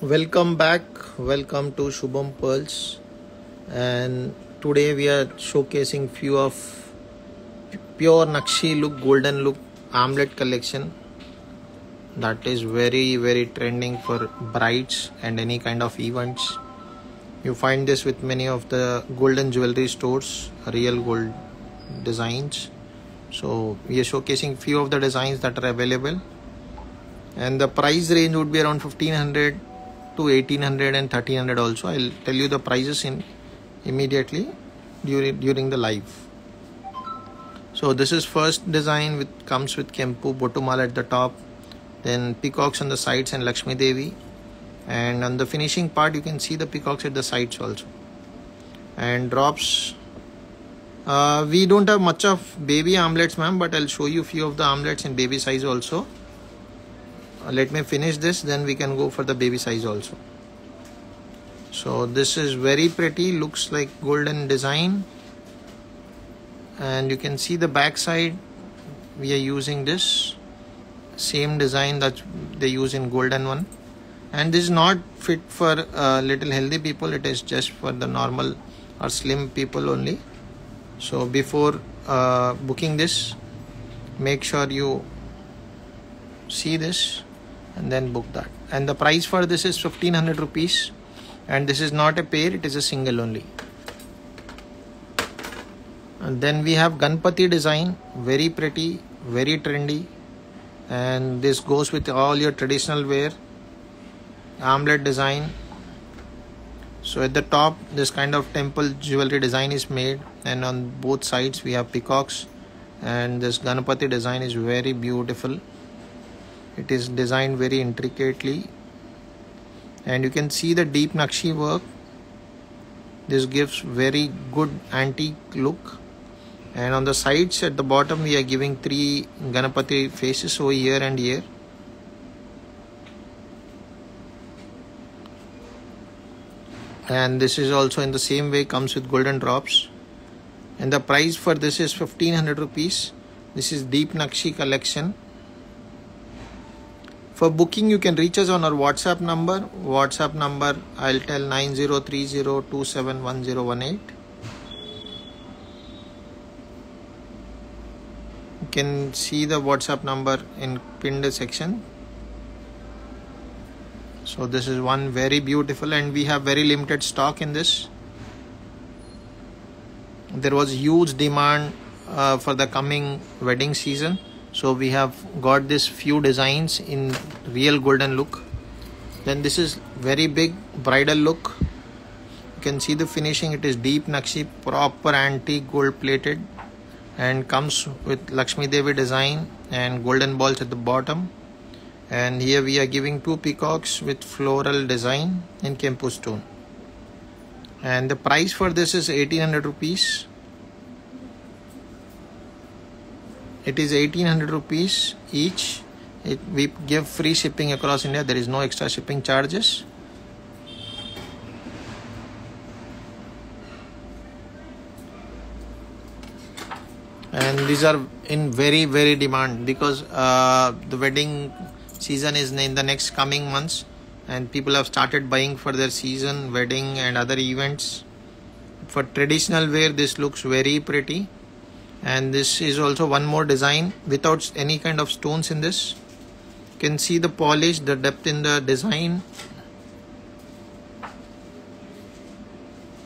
Welcome back. Welcome to Shubam Pearls. And today we are showcasing few of pure Nakshi look, golden look armlet collection that is very very trending for brides and any kind of events. You find this with many of the golden jewelry stores, real gold designs. So we are showcasing few of the designs that are available and the price range would be around 1500 to 1800 and 1300 also. I'll tell you the prices in immediately during during the live. So this is first design with comes with kempu botumal at the top then peacocks on the sides and lakshmi devi. And on the finishing part you can see the peacocks at the sides also. And drops uh, we don't have much of baby armlets ma'am but i'll show you few of the armlets in baby size also let me finish this then we can go for the baby size also. So this is very pretty looks like golden design. And you can see the back side we are using this same design that they use in golden one. And this is not fit for uh, little healthy people it is just for the normal or slim people only. So before uh, booking this make sure you see this and then book that. And the price for this is 1500 rupees. And this is not a pair it is a single only. And then we have ganpati design very pretty very trendy. And this goes with all your traditional wear. Armlet design. So at the top this kind of temple jewelry design is made. And on both sides we have peacocks. And this ganpati design is very beautiful it is designed very intricately. And you can see the deep Nakshi work. This gives very good antique look. And on the sides at the bottom we are giving three Ganapati faces over here and here. And this is also in the same way comes with golden drops. And the price for this is 1500 rupees. This is deep Nakshi collection for booking, you can reach us on our WhatsApp number. WhatsApp number I'll tell 9030271018. You can see the WhatsApp number in pinned section. So this is one very beautiful and we have very limited stock in this. There was huge demand uh, for the coming wedding season so we have got this few designs in real golden look. Then this is very big bridal look. You can see the finishing. It is deep nakshi proper antique gold plated and comes with lakshmi devi design and golden balls at the bottom. And here we are giving two peacocks with floral design in kempu stone. And the price for this is 1800 rupees it is 1800 rupees each. It, we give free shipping across india. There is no extra shipping charges. And these are in very very demand because uh, the wedding season is in the next coming months and people have started buying for their season wedding and other events. For traditional wear this looks very pretty and this is also one more design without any kind of stones in this. You can see the polish the depth in the design.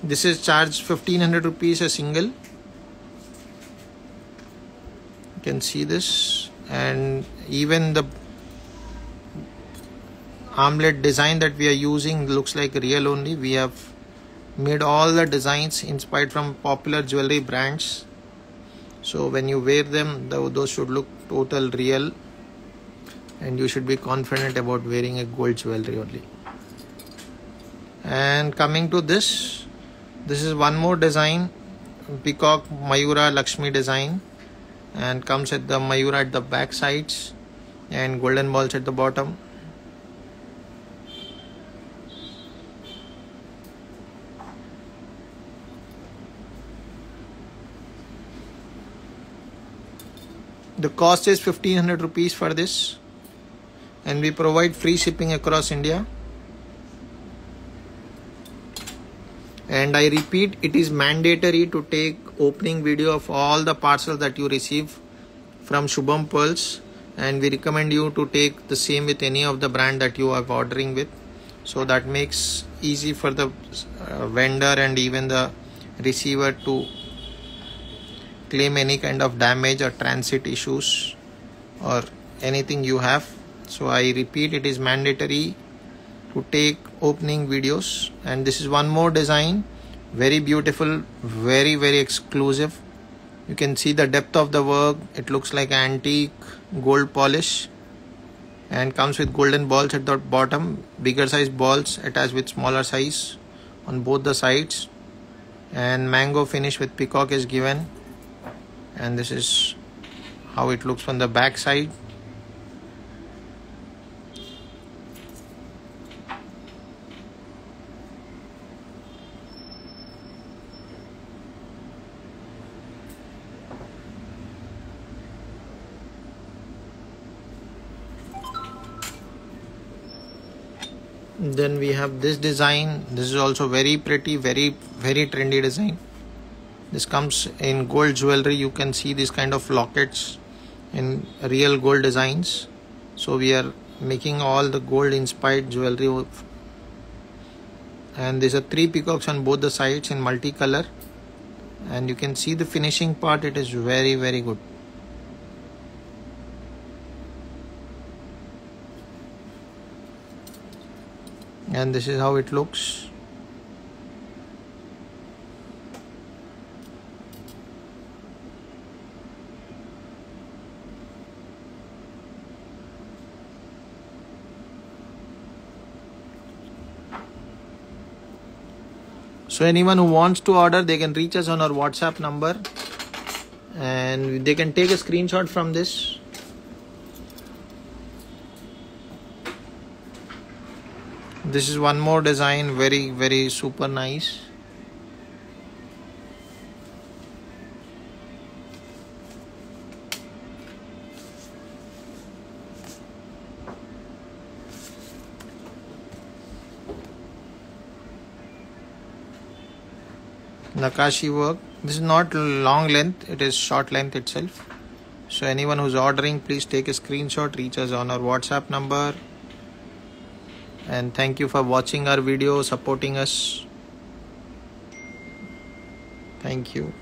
This is charged 1500 rupees a single. You can see this. And even the armlet design that we are using looks like real only. We have made all the designs inspired from popular jewelry brands so when you wear them those should look total real and you should be confident about wearing a gold jewelry only. And coming to this this is one more design peacock mayura lakshmi design and comes at the mayura at the back sides and golden balls at the bottom the cost is 1500 rupees for this. And we provide free shipping across India. And I repeat it is mandatory to take opening video of all the parcels that you receive from Shubam Pearls. And we recommend you to take the same with any of the brand that you are ordering with. So that makes easy for the uh, vendor and even the receiver to claim any kind of damage or transit issues or anything you have. So i repeat it is mandatory to take opening videos. And this is one more design very beautiful very very exclusive. You can see the depth of the work. It looks like antique gold polish and comes with golden balls at the bottom bigger size balls attached with smaller size on both the sides. And mango finish with peacock is given and this is how it looks from the back side. Then we have this design. This is also very pretty very very trendy design this comes in gold jewelry. You can see these kind of lockets in real gold designs. So we are making all the gold inspired jewelry and there's a three peacocks on both the sides in multicolor. And you can see the finishing part. It is very very good. And this is how it looks so anyone who wants to order they can reach us on our whatsapp number. And they can take a screenshot from this. This is one more design very very super nice Nakashi work. This is not long length it is short length itself. So anyone who's ordering please take a screenshot reach us on our whatsapp number. And thank you for watching our video supporting us. Thank you